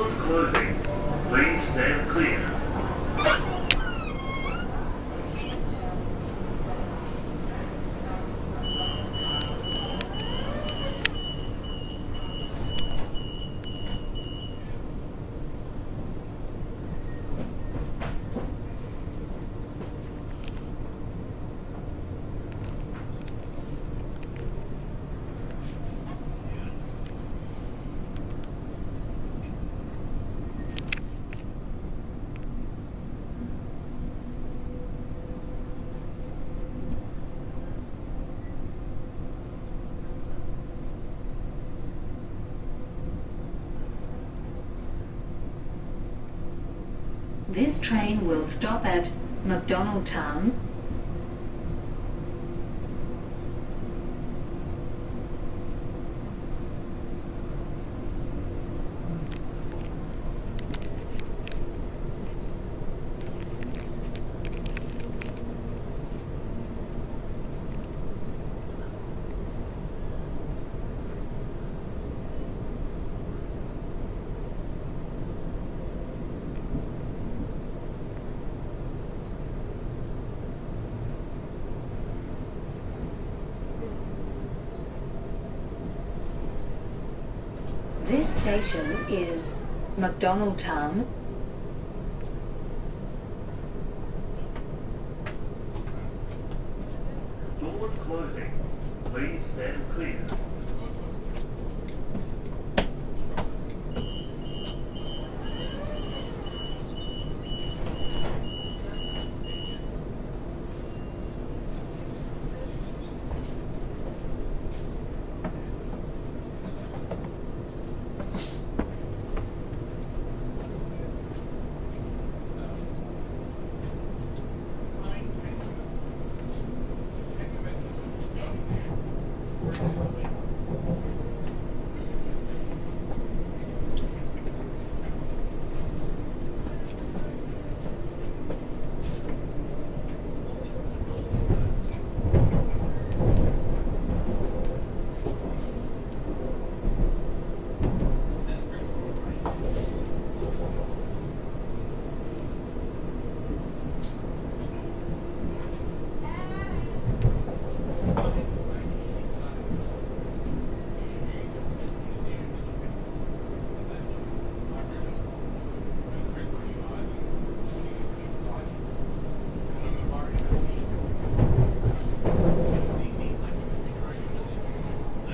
Closing. This train will stop at McDonald This station is Macdonaldtown. Doors closing. Please stand clear.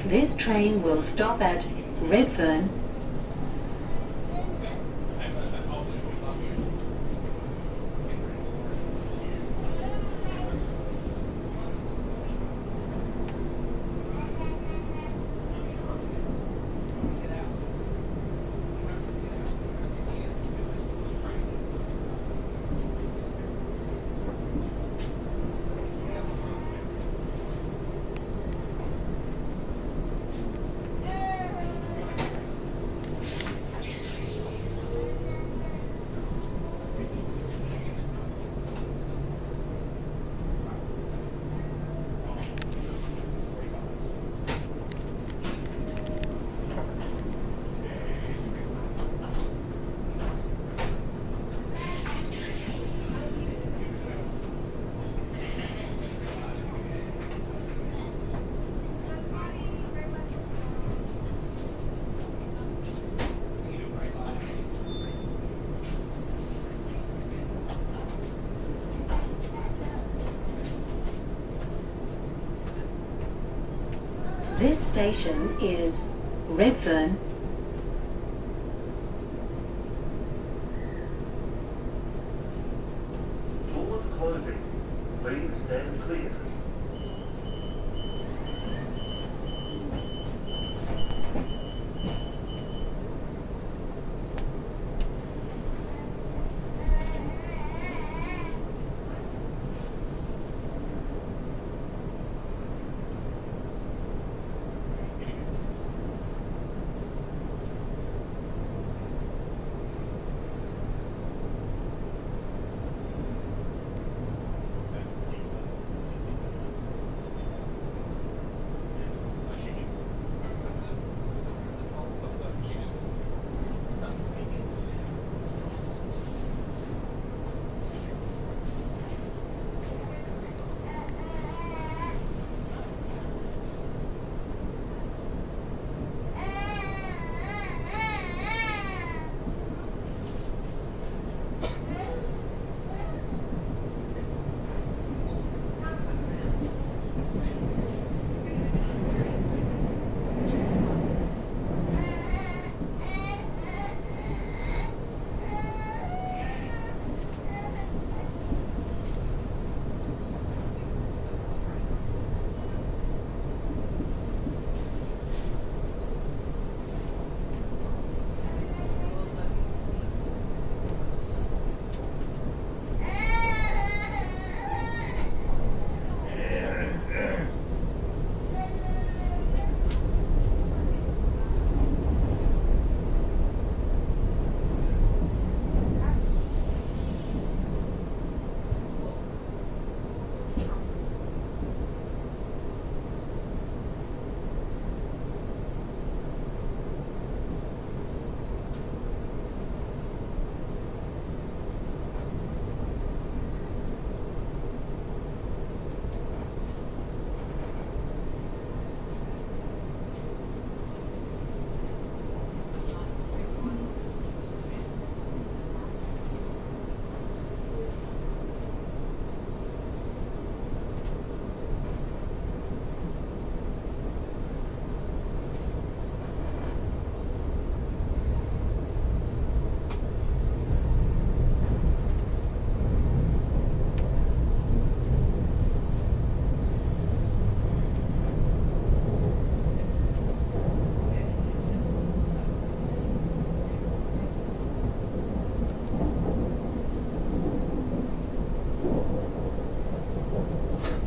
This train will stop at Redfern. This station is Redfern.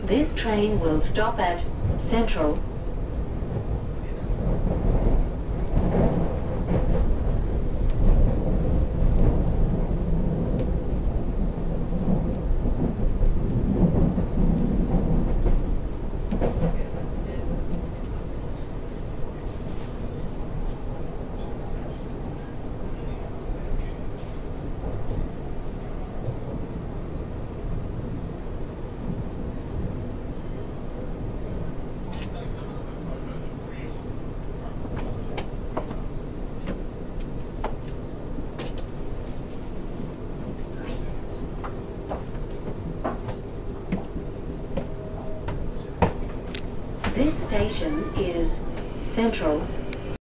This train will stop at Central. This station is Central